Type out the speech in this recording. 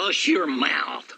Hush your mouth.